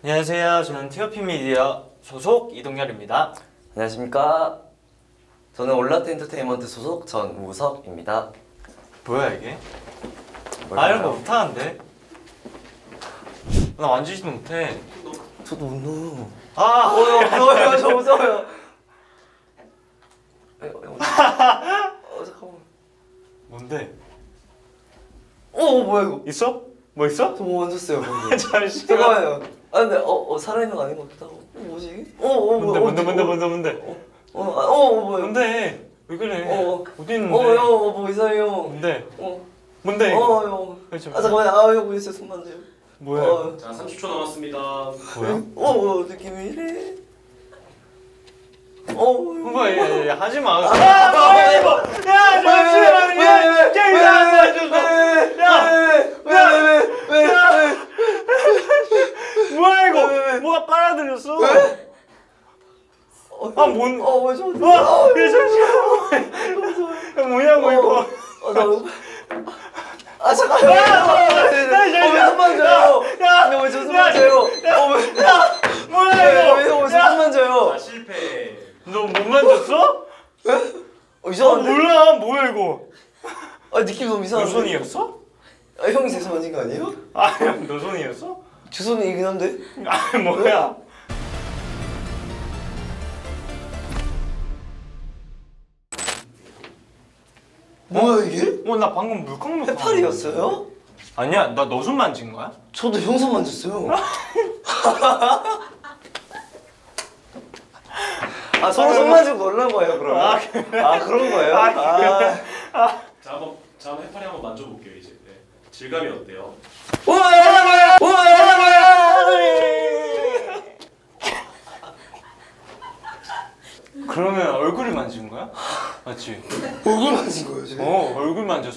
안녕하세요. 저는 티어피 미디어 소속 이동열입니다. 안녕하십니까. 저는 올라트 엔터테인먼트 소속 전우석입니다. 뭐야 이게? 아 이런 거 못하는데? 나 만지지도 못해. 저도 운동. 아! 무서워요. 저 무서워요. 에, 어, 어, 어 잠깐만. 뭔데? 어, 어 뭐야 이거? 있어? 뭐 있어? 저뭐 만졌어요. 잠시만. 잠깐만요. 아 근데 어, 어 살아있는 거 아닌 것 같기도 하고. 어, 뭐지? 어, 어 뭔데? 뭔데 어, 뭔데 어, 뭔데 뭔데? 어, 어, 아, 어, 어 뭐야? 뭔데? 왜 그래? 어. 어디 있는데? 어, 형, 어, 뭐 이상해요. 뭔데? 어, 뭔데? 어, 형. 왜 좀- 아 잠깐만, 아, 형 보이세요? 손 만져요. 뭐야? 어, 자 30초 남았습니다. 뭐야? 어, 어, 느낌이 이래. 어, 뭐야? 얘, 얘, 하지 마. 아, 야 뭐야 이거? 야 왜, 잠시만. 왜, 야 왜, 게임 왜, 안 왜, 해줘서. 야 왜왜왜왜왜 뭐야? 왜, 왜? 뭐가 빨아들였어? 어, 아, 뭔- 어 왜 저? 와, 얘 잠시만. 야, 뭐냐고 이거? 어, 나. 아 잠깐만. 어왜 손 만져요? 야, 야, 만져요? 어왜 뭐야 왜 이거? 손 만져요? 자 실패. 너못 만졌어? 어아 이상한데? 몰라 뭐야 이거? 아 느낌 너무 너 이상한데? 손이었어? 아 형이 제 손 만진 거 아니에요? 아너 손이었어? 제 손이긴 한데. 아 뭐야? 뭐야 이게? 어 나 방금 물컹물컹. 해파리였어요? 아니야 나 너 손 만진 거야? 저도 형 손 만졌어요. 아 서로 손 만지고 놀란 거예요 그럼? 아, 아, 그런 거예요? 아, 아, 자 한번 자 한번 해파리 한번 만져볼게요 이제. 네. 질감이 어때요? 우와 그러면 얼굴을 만진 거야? 맞지? 얼굴 만진 거예요 지금? 어 얼굴 만졌어